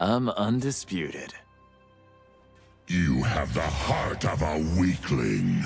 I'm undisputed. You have the heart of a weakling.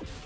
you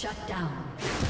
Shut down.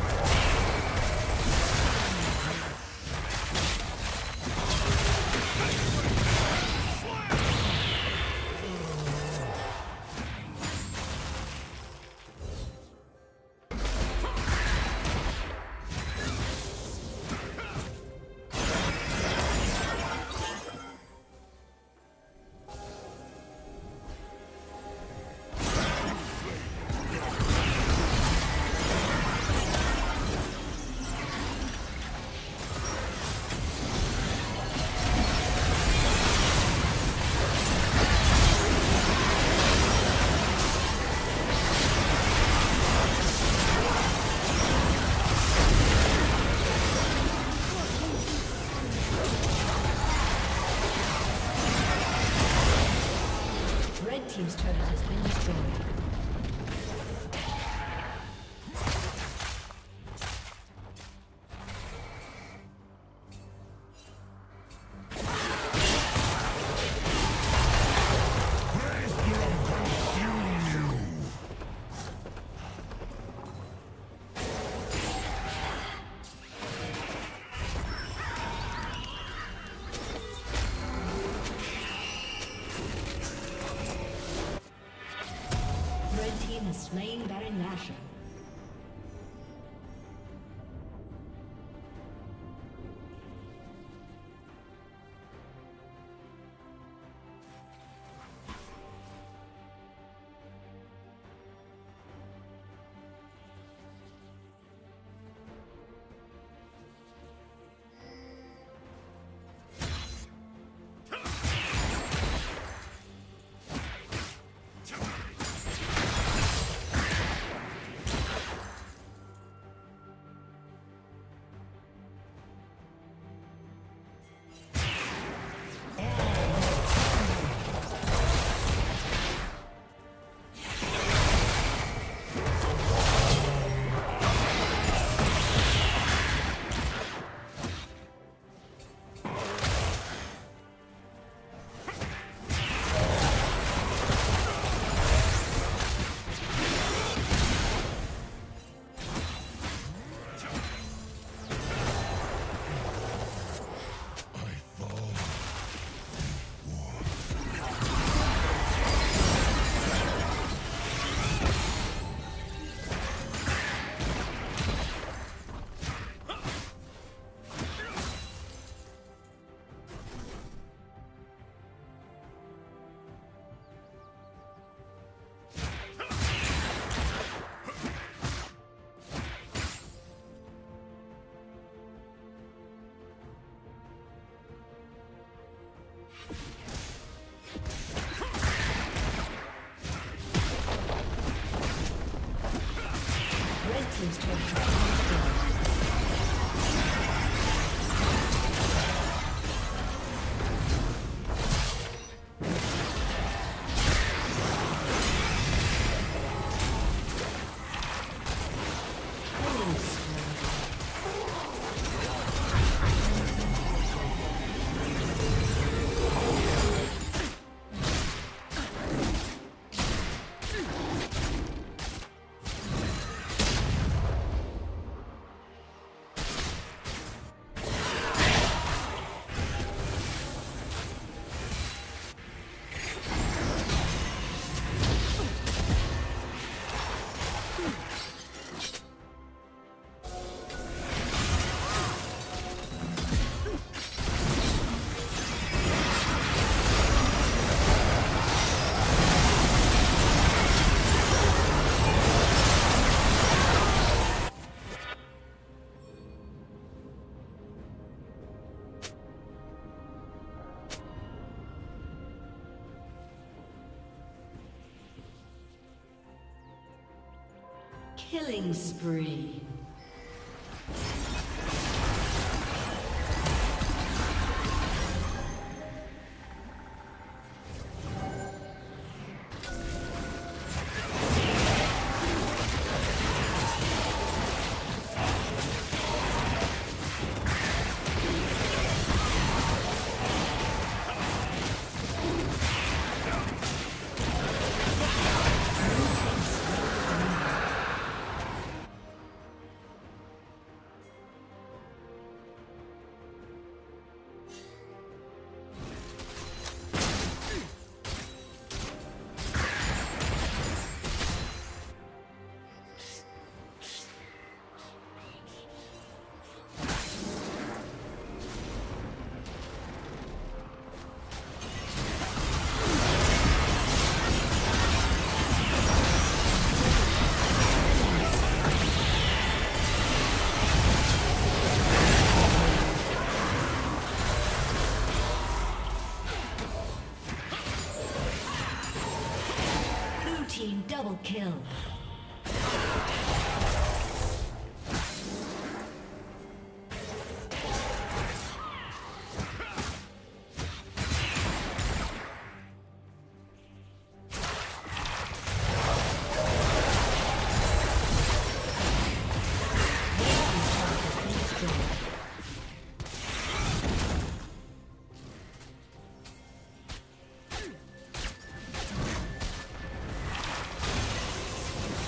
Killing spree.